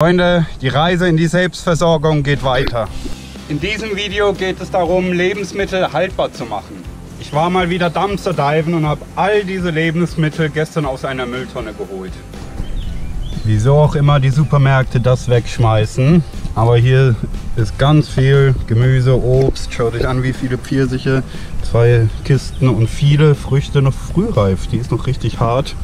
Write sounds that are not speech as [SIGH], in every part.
Freunde, die Reise in die Selbstversorgung geht weiter. In diesem Video geht es darum, Lebensmittel haltbar zu machen. Ich war mal wieder Dumpster diven und habe all diese Lebensmittel gestern aus einer Mülltonne geholt. Wieso auch immer die Supermärkte das wegschmeißen. Aber hier ist ganz viel Gemüse, Obst. Schaut euch an, wie viele Pfirsiche. Zwei Kisten und viele Früchte noch frühreif. Die ist noch richtig hart.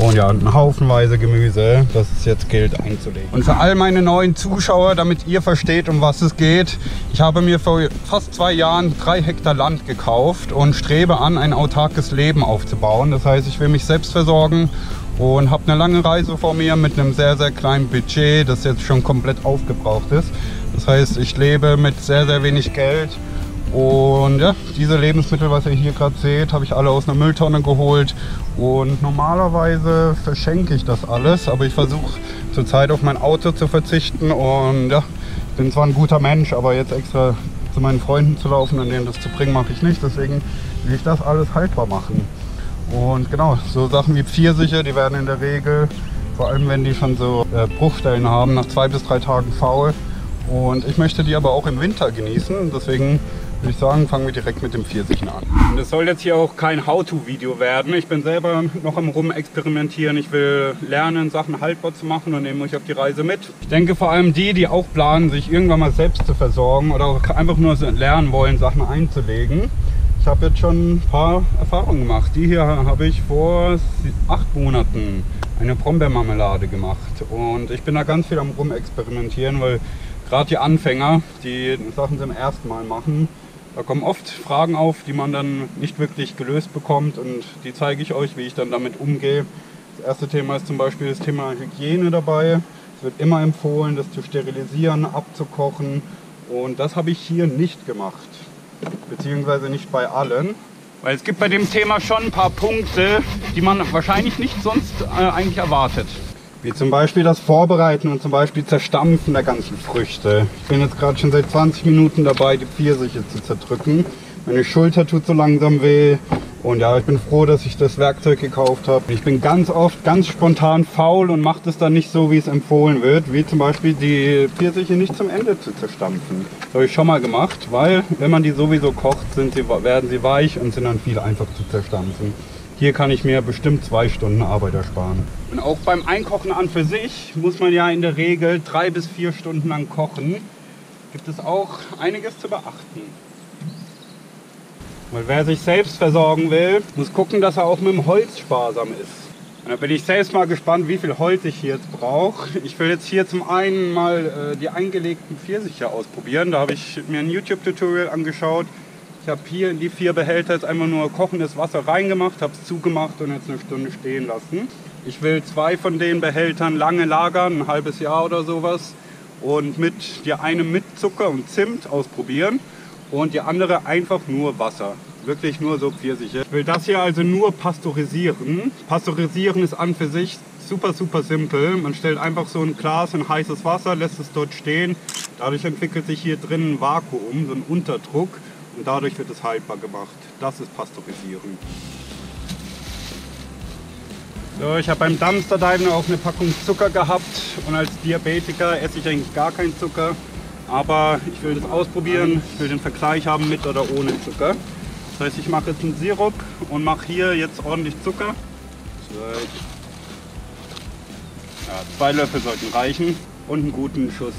Und ja, ein Haufenweise Gemüse, das es jetzt gilt einzulegen. Und für all meine neuen Zuschauer, damit ihr versteht, um was es geht, ich habe mir vor fast zwei Jahren drei Hektar Land gekauft und strebe an, ein autarkes Leben aufzubauen. Das heißt, ich will mich selbst versorgen und habe eine lange Reise vor mir mit einem sehr, sehr kleinen Budget, das jetzt schon komplett aufgebraucht ist. Das heißt, ich lebe mit sehr, sehr wenig Geld und ja, diese Lebensmittel, was ihr hier gerade seht, habe ich alle aus einer Mülltonne geholt. Und normalerweise verschenke ich das alles, aber ich versuche zurzeit auf mein Auto zu verzichten. Und ja, ich bin zwar ein guter Mensch, aber jetzt extra zu meinen Freunden zu laufen und denen das zu bringen, mache ich nicht. Deswegen will ich das alles haltbar machen. Und genau, so Sachen wie Pfirsiche, die werden in der Regel, vor allem wenn die schon so äh, Bruchstellen haben, nach zwei bis drei Tagen faul. Und ich möchte die aber auch im Winter genießen. Deswegen würde ich sagen, fangen wir direkt mit dem Pfirsichen an. Und es soll jetzt hier auch kein How-To-Video werden. Ich bin selber noch am Rumexperimentieren. Ich will lernen, Sachen haltbar zu machen und nehme euch auf die Reise mit. Ich denke vor allem die, die auch planen, sich irgendwann mal selbst zu versorgen oder auch einfach nur lernen wollen, Sachen einzulegen. Ich habe jetzt schon ein paar Erfahrungen gemacht. Die hier habe ich vor acht Monaten eine Brombeermarmelade gemacht. Und ich bin da ganz viel am Rumexperimentieren, weil gerade die Anfänger, die Sachen zum ersten Mal machen, da kommen oft Fragen auf, die man dann nicht wirklich gelöst bekommt und die zeige ich euch, wie ich dann damit umgehe. Das erste Thema ist zum Beispiel das Thema Hygiene dabei. Es wird immer empfohlen, das zu sterilisieren, abzukochen und das habe ich hier nicht gemacht, beziehungsweise nicht bei allen. Weil es gibt bei dem Thema schon ein paar Punkte, die man wahrscheinlich nicht sonst äh, eigentlich erwartet. Wie zum Beispiel das Vorbereiten und zum Beispiel Zerstampfen der ganzen Früchte. Ich bin jetzt gerade schon seit 20 Minuten dabei, die Pfirsiche zu zerdrücken. Meine Schulter tut so langsam weh. Und ja, ich bin froh, dass ich das Werkzeug gekauft habe. Ich bin ganz oft ganz spontan faul und mache das dann nicht so, wie es empfohlen wird. Wie zum Beispiel die Pfirsiche nicht zum Ende zu zerstampfen. Das habe ich schon mal gemacht, weil wenn man die sowieso kocht, sind sie, werden sie weich und sind dann viel einfach zu zerstampfen. Hier kann ich mir bestimmt zwei Stunden Arbeit ersparen. Und auch beim Einkochen an für sich muss man ja in der Regel drei bis vier Stunden lang kochen. Gibt es auch einiges zu beachten. Weil wer sich selbst versorgen will, muss gucken, dass er auch mit dem Holz sparsam ist. Und da bin ich selbst mal gespannt, wie viel Holz ich hier jetzt brauche. Ich will jetzt hier zum einen mal äh, die eingelegten Pfirsiche ausprobieren. Da habe ich mir ein YouTube-Tutorial angeschaut. Ich habe hier in die vier Behälter jetzt einmal nur kochendes Wasser reingemacht, habe es zugemacht und jetzt eine Stunde stehen lassen. Ich will zwei von den Behältern lange lagern, ein halbes Jahr oder sowas. Und mit die eine mit Zucker und Zimt ausprobieren und die andere einfach nur Wasser. Wirklich nur so Pfirsiche. Ich will das hier also nur pasteurisieren. Pasteurisieren ist an für sich super, super simpel. Man stellt einfach so ein Glas in heißes Wasser, lässt es dort stehen. Dadurch entwickelt sich hier drin ein Vakuum, so ein Unterdruck. Und dadurch wird es haltbar gemacht. Das ist Pasteurisieren. So, ich habe beim Dumpster-Diven auch eine Packung Zucker gehabt und als Diabetiker esse ich eigentlich gar keinen Zucker. Aber ich will das ausprobieren, ich will den Vergleich haben mit oder ohne Zucker. Das heißt, ich mache jetzt einen Sirup und mache hier jetzt ordentlich Zucker. Ja, zwei Löffel sollten reichen und einen guten Schuss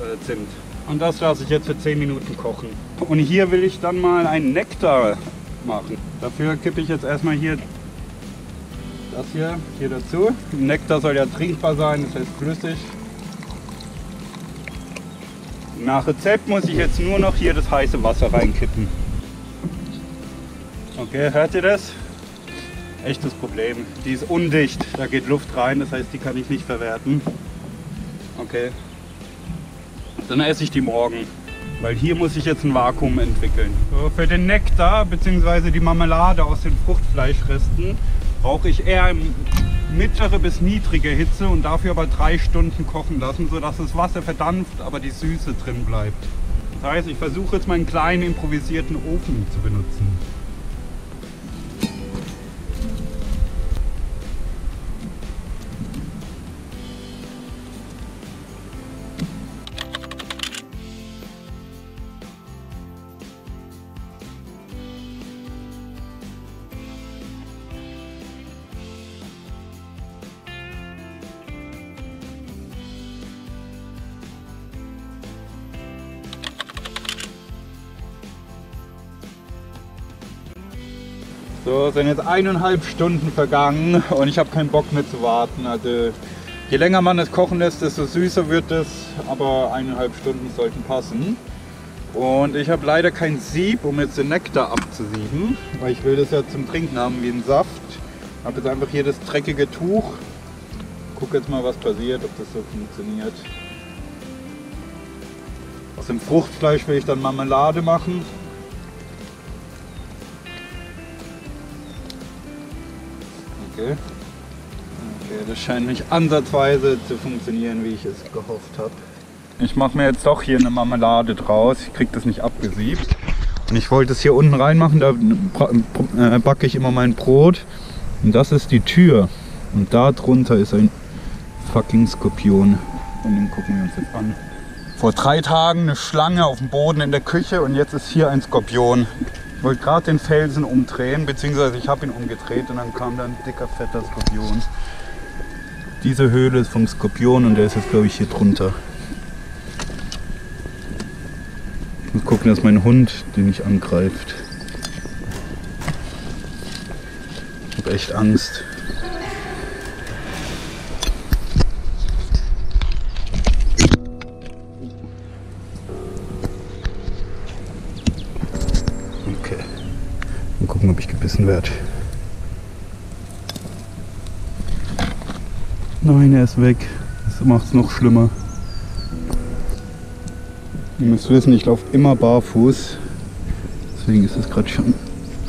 äh, Zimt. Und das lasse ich jetzt für 10 Minuten kochen. Und hier will ich dann mal einen Nektar machen. Dafür kippe ich jetzt erstmal hier das hier, hier dazu. Nektar soll ja trinkbar sein, das heißt flüssig. Nach Rezept muss ich jetzt nur noch hier das heiße Wasser reinkippen. Okay, hört ihr das? Echtes Problem. Die ist undicht, da geht Luft rein, das heißt, die kann ich nicht verwerten. Okay, dann esse ich die morgen. Weil hier muss ich jetzt ein Vakuum entwickeln. Für den Nektar bzw. die Marmelade aus den Fruchtfleischresten brauche ich eher mittlere bis niedrige Hitze und dafür aber drei Stunden kochen lassen, sodass das Wasser verdampft, aber die Süße drin bleibt. Das heißt, ich versuche jetzt meinen kleinen improvisierten Ofen zu benutzen. So, sind jetzt eineinhalb Stunden vergangen und ich habe keinen Bock mehr zu warten. Also je länger man es kochen lässt, desto süßer wird es, aber eineinhalb Stunden sollten passen. Und ich habe leider kein Sieb, um jetzt den Nektar abzusieben, weil ich will das ja zum Trinken haben wie ein Saft. Ich habe jetzt einfach hier das dreckige Tuch. Guck jetzt mal, was passiert, ob das so funktioniert. Aus dem Fruchtfleisch will ich dann Marmelade machen. Okay. Okay, das scheint nicht ansatzweise zu funktionieren, wie ich es gehofft habe. Ich mache mir jetzt doch hier eine Marmelade draus. Ich kriege das nicht abgesiebt. Und ich wollte es hier unten reinmachen, da äh, backe ich immer mein Brot. Und das ist die Tür. Und da drunter ist ein fucking Skorpion. Und den gucken wir uns jetzt an. Vor drei Tagen eine Schlange auf dem Boden in der Küche und jetzt ist hier ein Skorpion. Ich wollte gerade den Felsen umdrehen, beziehungsweise ich habe ihn umgedreht und dann kam da ein dicker, fetter Skorpion. Diese Höhle ist vom Skorpion und der ist jetzt, glaube ich, hier drunter. Ich muss gucken, dass mein Hund den nicht angreift. Ich habe echt Angst. Gegessen wird. Nein, er ist weg. Das macht es noch schlimmer. Ihr müsst wissen, ich laufe immer barfuß. Deswegen ist es gerade schon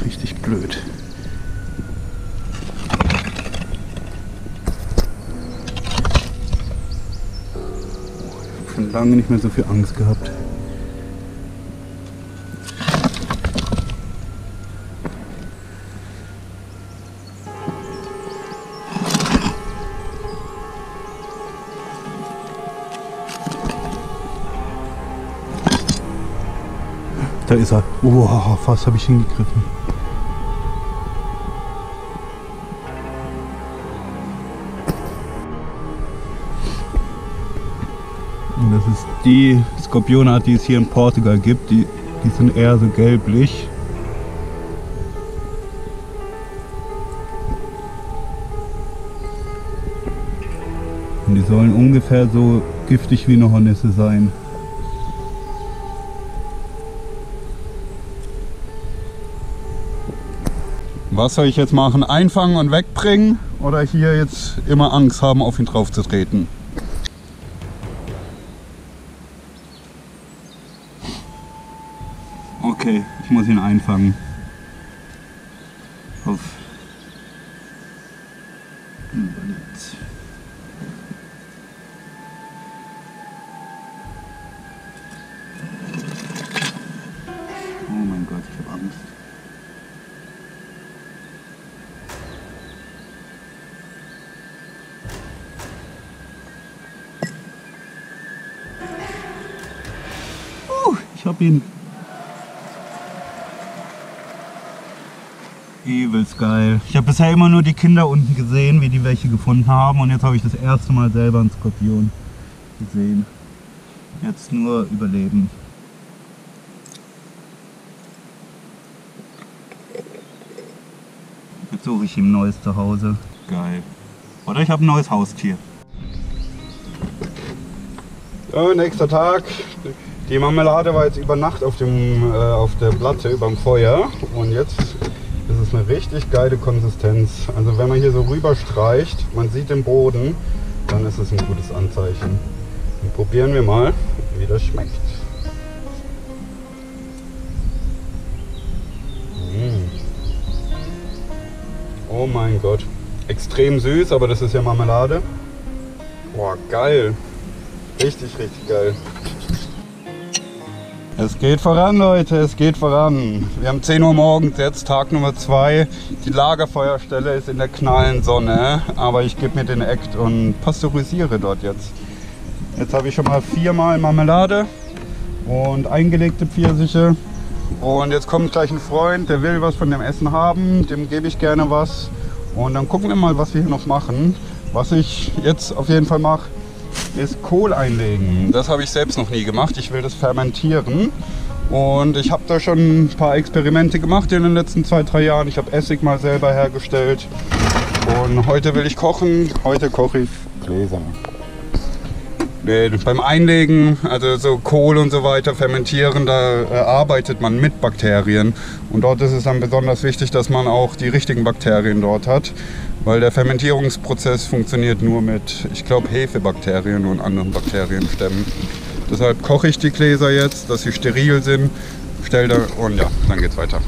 richtig blöd. Ich habe schon lange nicht mehr so viel Angst gehabt. Da ist er. Oh, fast habe ich hingegriffen. Und das ist die Skorpionart, die es hier in Portugal gibt. Die, die sind eher so gelblich. Und die sollen ungefähr so giftig wie eine Hornisse sein. Was soll ich jetzt machen? Einfangen und wegbringen oder hier jetzt immer Angst haben, auf ihn drauf zu treten? Okay, ich muss ihn einfangen. Auf Oh mein Gott, ich habe Angst. Hab ihn. Übelst geil. Ich habe bisher immer nur die Kinder unten gesehen, wie die welche gefunden haben. Und jetzt habe ich das erste Mal selber einen Skorpion gesehen. Jetzt nur überleben. Jetzt suche ich ihm ein neues Zuhause. Geil. Oder ich habe ein neues Haustier. Ja, nächster Tag. Die Marmelade war jetzt über Nacht auf, dem, äh, auf der Platte über dem Feuer und jetzt ist es eine richtig geile Konsistenz. Also wenn man hier so rüber streicht, man sieht den Boden, dann ist es ein gutes Anzeichen. Und probieren wir mal, wie das schmeckt. Mmh. Oh mein Gott. Extrem süß, aber das ist ja Marmelade. Boah, geil. Richtig, richtig geil. Es geht voran, Leute, es geht voran. Wir haben 10 Uhr morgens, jetzt Tag Nummer 2. Die Lagerfeuerstelle ist in der knallen Sonne, aber ich gebe mir den Act und pasteurisiere dort jetzt. Jetzt habe ich schon mal viermal Marmelade und eingelegte Pfirsiche. Und jetzt kommt gleich ein Freund, der will was von dem Essen haben, dem gebe ich gerne was. Und dann gucken wir mal, was wir hier noch machen. Was ich jetzt auf jeden Fall mache, ist Kohl einlegen. Das habe ich selbst noch nie gemacht. Ich will das fermentieren. Und ich habe da schon ein paar Experimente gemacht in den letzten zwei, drei Jahren. Ich habe Essig mal selber hergestellt. Und heute will ich kochen. Heute koche ich Gläser. Nee, beim Einlegen, also so Kohl und so weiter, fermentieren, da äh, arbeitet man mit Bakterien. Und dort ist es dann besonders wichtig, dass man auch die richtigen Bakterien dort hat. Weil der Fermentierungsprozess funktioniert nur mit, ich glaube, Hefebakterien und anderen Bakterienstämmen. Deshalb koche ich die Gläser jetzt, dass sie steril sind. Stell da und ja, dann geht's weiter.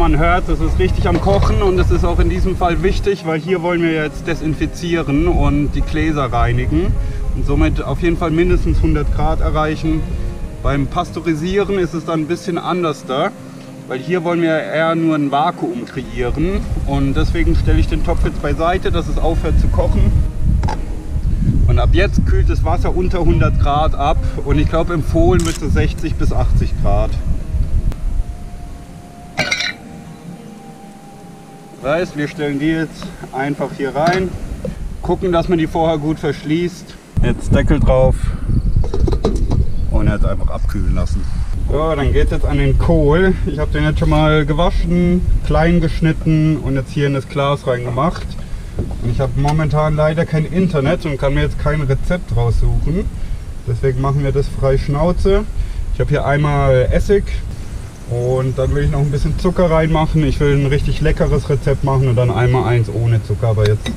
Man hört, es ist richtig am Kochen und es ist auch in diesem Fall wichtig, weil hier wollen wir jetzt desinfizieren und die Gläser reinigen und somit auf jeden Fall mindestens 100 Grad erreichen. Beim Pasteurisieren ist es dann ein bisschen anders da, weil hier wollen wir eher nur ein Vakuum kreieren und deswegen stelle ich den Topf jetzt beiseite, dass es aufhört zu kochen. Und ab jetzt kühlt das Wasser unter 100 Grad ab und ich glaube empfohlen wird es 60 bis 80 Grad. Heißt, wir stellen die jetzt einfach hier rein, gucken, dass man die vorher gut verschließt. Jetzt Deckel drauf und jetzt einfach abkühlen lassen. So, dann geht es jetzt an den Kohl. Ich habe den jetzt schon mal gewaschen, klein geschnitten und jetzt hier in das Glas reingemacht. Und ich habe momentan leider kein Internet und kann mir jetzt kein Rezept raussuchen. Deswegen machen wir das frei Schnauze. Ich habe hier einmal Essig, und dann will ich noch ein bisschen Zucker reinmachen. Ich will ein richtig leckeres Rezept machen und dann einmal eins ohne Zucker. Aber jetzt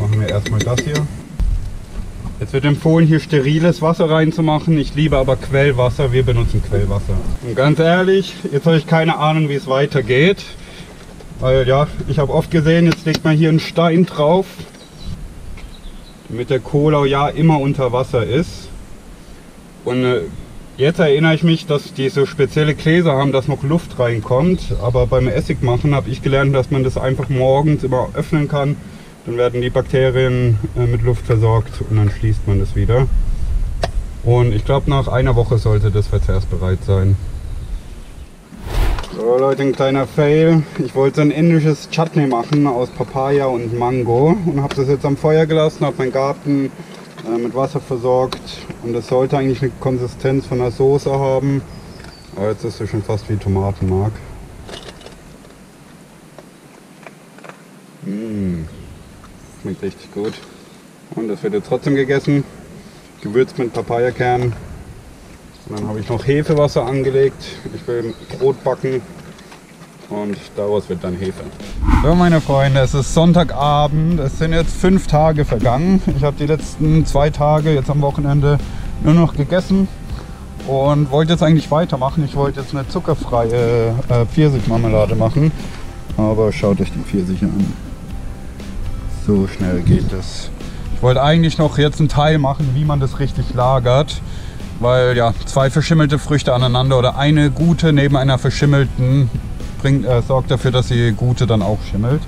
machen wir erstmal das hier. Jetzt wird empfohlen, hier steriles Wasser reinzumachen. Ich liebe aber Quellwasser. Wir benutzen Quellwasser. Und ganz ehrlich, jetzt habe ich keine Ahnung, wie es weitergeht. Weil ja, ich habe oft gesehen, jetzt legt man hier einen Stein drauf, damit der Cola ja immer unter Wasser ist. Und äh, Jetzt erinnere ich mich, dass die so spezielle Gläser haben, dass noch Luft reinkommt. Aber beim Essig machen habe ich gelernt, dass man das einfach morgens immer öffnen kann. Dann werden die Bakterien äh, mit Luft versorgt und dann schließt man das wieder. Und ich glaube, nach einer Woche sollte das verzehrsbereit sein. So Leute, ein kleiner Fail. Ich wollte ein indisches Chutney machen aus Papaya und Mango und habe das jetzt am Feuer gelassen, habe meinen Garten äh, mit Wasser versorgt und es sollte eigentlich eine Konsistenz von der Soße haben. Aber jetzt ist es schon fast wie Tomatenmark. Mmh. Schmeckt richtig gut. Und das wird jetzt trotzdem gegessen. Gewürzt mit Papayakernen. Und dann habe ich noch Hefewasser angelegt. Ich will Brot backen und daraus wird dann Hefe. So meine Freunde, es ist Sonntagabend, es sind jetzt fünf Tage vergangen. Ich habe die letzten zwei Tage jetzt am Wochenende nur noch gegessen und wollte jetzt eigentlich weitermachen. Ich wollte jetzt eine zuckerfreie äh, Pfirsichmarmelade machen, aber schaut euch die Pfirsiche an. So schnell geht es. Ich wollte eigentlich noch jetzt einen Teil machen, wie man das richtig lagert weil ja zwei verschimmelte Früchte aneinander oder eine gute neben einer verschimmelten bringt, äh, sorgt dafür, dass die gute dann auch schimmelt.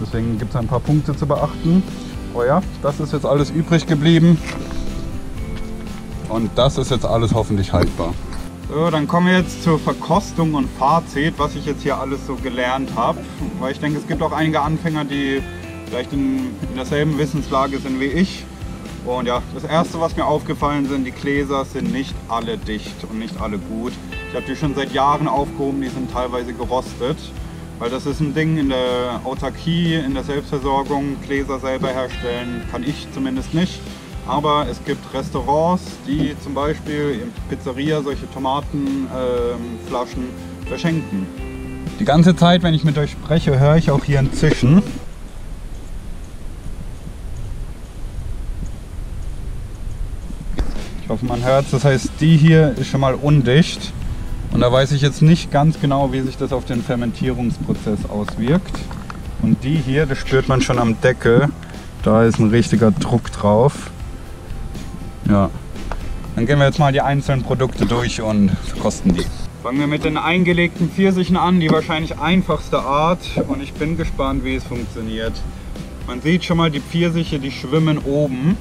Deswegen gibt es ein paar Punkte zu beachten. Oh ja, das ist jetzt alles übrig geblieben. Und das ist jetzt alles hoffentlich haltbar. So, dann kommen wir jetzt zur Verkostung und Fazit, was ich jetzt hier alles so gelernt habe. Weil ich denke, es gibt auch einige Anfänger, die vielleicht in, in derselben Wissenslage sind wie ich. Und ja, das erste, was mir aufgefallen sind, die Gläser sind nicht alle dicht und nicht alle gut. Ich habe die schon seit Jahren aufgehoben, die sind teilweise gerostet. Weil das ist ein Ding in der Autarkie, in der Selbstversorgung, Gläser selber herstellen, kann ich zumindest nicht. Aber es gibt Restaurants, die zum Beispiel in Pizzeria solche Tomatenflaschen äh, verschenken. Die ganze Zeit, wenn ich mit euch spreche, höre ich auch hier ein Zischen. Ich hoffe, man hört es. Das heißt, die hier ist schon mal undicht. Und da weiß ich jetzt nicht ganz genau, wie sich das auf den Fermentierungsprozess auswirkt. Und die hier, das spürt man schon am Deckel. Da ist ein richtiger Druck drauf. Ja. Dann gehen wir jetzt mal die einzelnen Produkte durch und verkosten die. Fangen wir mit den eingelegten Pfirsichen an, die wahrscheinlich einfachste Art. Und ich bin gespannt, wie es funktioniert. Man sieht schon mal die Pfirsiche, die schwimmen oben.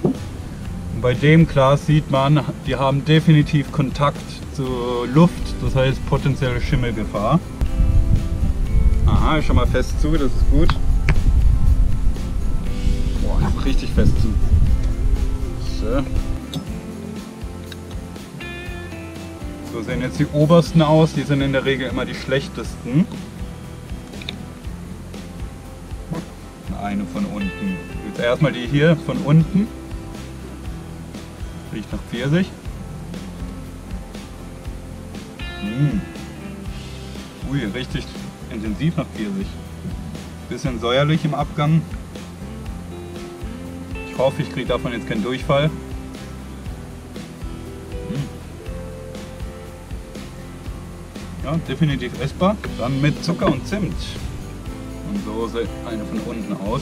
Und bei dem Glas sieht man, die haben definitiv Kontakt zur Luft, das heißt potenzielle Schimmelgefahr. Aha, ich schau mal fest zu, das ist gut. Boah, ist richtig fest zu. So. So sehen jetzt die obersten aus, die sind in der Regel immer die schlechtesten. Eine von unten. Jetzt erstmal die hier von unten. Riecht nach Pfirsich. Mmh. Ui, richtig intensiv nach Pfirsich. Bisschen säuerlich im Abgang. Ich hoffe, ich kriege davon jetzt keinen Durchfall. Ja, definitiv essbar. Dann mit Zucker und Zimt. Und so sieht eine von unten aus.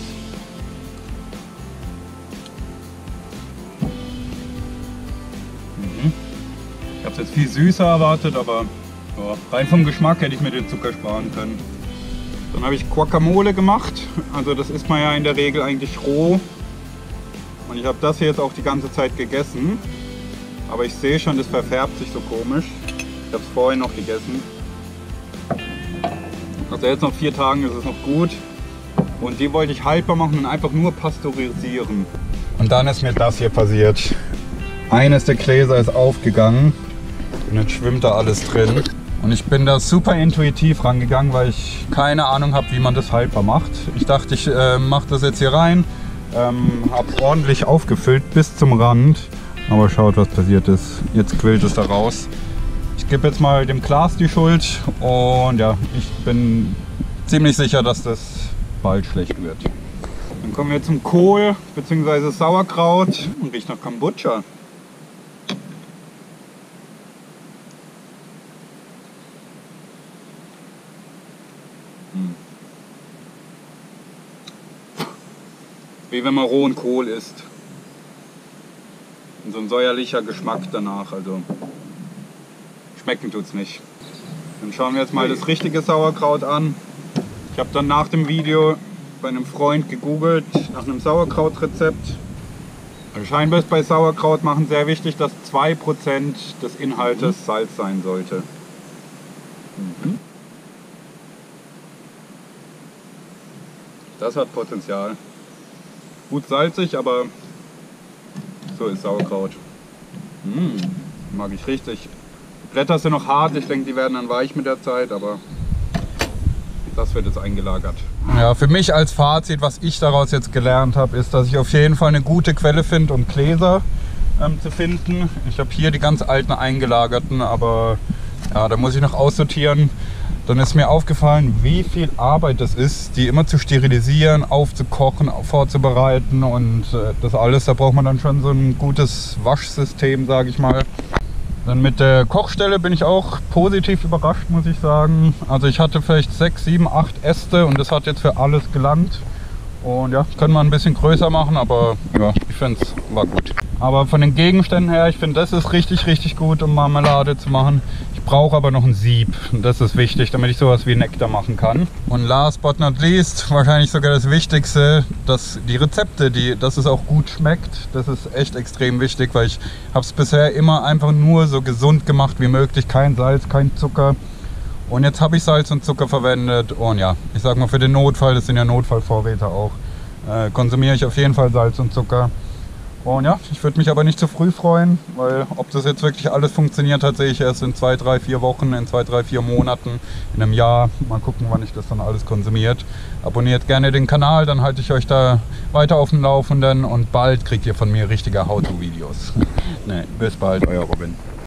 Es jetzt viel süßer erwartet, aber ja, rein vom Geschmack hätte ich mir den Zucker sparen können. Dann habe ich Guacamole gemacht. Also das isst man ja in der Regel eigentlich roh. Und ich habe das hier jetzt auch die ganze Zeit gegessen. Aber ich sehe schon, das verfärbt sich so komisch. Ich habe es vorhin noch gegessen. Also jetzt noch vier Tagen ist es noch gut. Und die wollte ich haltbar machen und einfach nur pasteurisieren. Und dann ist mir das hier passiert. Eines der Gläser ist aufgegangen und jetzt schwimmt da alles drin. Und ich bin da super intuitiv rangegangen, weil ich keine Ahnung habe, wie man das haltbar macht. Ich dachte, ich äh, mache das jetzt hier rein, ähm, habe ordentlich aufgefüllt bis zum Rand. Aber schaut, was passiert ist. Jetzt quillt es da raus. Ich gebe jetzt mal dem Glas die Schuld und ja, ich bin ziemlich sicher, dass das bald schlecht wird. Dann kommen wir zum Kohl bzw. Sauerkraut und riecht nach Kombucha. Wenn man rohen Kohl isst. Und so ein säuerlicher Geschmack danach. Also schmecken tut es nicht. Dann schauen wir jetzt mal das richtige Sauerkraut an. Ich habe dann nach dem Video bei einem Freund gegoogelt nach einem Sauerkrautrezept. Also scheinbar ist bei Sauerkraut machen sehr wichtig, dass 2% des Inhaltes Salz sein sollte. Mhm. Das hat Potenzial. Gut salzig, aber so ist Sauerkraut. Mmh, mag ich richtig. Die Blätter sind noch hart, ich denke, die werden dann weich mit der Zeit, aber das wird jetzt eingelagert. Ja, für mich als Fazit, was ich daraus jetzt gelernt habe, ist, dass ich auf jeden Fall eine gute Quelle finde, um Gläser ähm, zu finden. Ich habe hier die ganz alten eingelagerten, aber ja, da muss ich noch aussortieren. Dann ist mir aufgefallen, wie viel Arbeit das ist, die immer zu sterilisieren, aufzukochen, vorzubereiten und äh, das alles. Da braucht man dann schon so ein gutes Waschsystem, sage ich mal. Dann mit der Kochstelle bin ich auch positiv überrascht, muss ich sagen. Also ich hatte vielleicht 6, 7, 8 Äste und das hat jetzt für alles gelangt. Und ja, können wir ein bisschen größer machen, aber ja, ich finde es war gut. Aber von den Gegenständen her, ich finde das ist richtig, richtig gut, um Marmelade zu machen brauche aber noch ein Sieb. Das ist wichtig, damit ich sowas wie Nektar machen kann. Und last but not least, wahrscheinlich sogar das Wichtigste, dass die Rezepte, die, dass es auch gut schmeckt. Das ist echt extrem wichtig, weil ich habe es bisher immer einfach nur so gesund gemacht wie möglich. Kein Salz, kein Zucker. Und jetzt habe ich Salz und Zucker verwendet. Und ja, ich sage mal für den Notfall, das sind ja Notfallvorräte auch, äh, konsumiere ich auf jeden Fall Salz und Zucker. Und ja, ich würde mich aber nicht zu früh freuen, weil ob das jetzt wirklich alles funktioniert hat, sehe ich erst in zwei, drei, vier Wochen, in zwei, drei, vier Monaten, in einem Jahr. Mal gucken, wann ich das dann alles konsumiert. Abonniert gerne den Kanal, dann halte ich euch da weiter auf dem Laufenden und bald kriegt ihr von mir richtige How-To-Videos. [LAUGHS] nee, bis bald, euer Robin.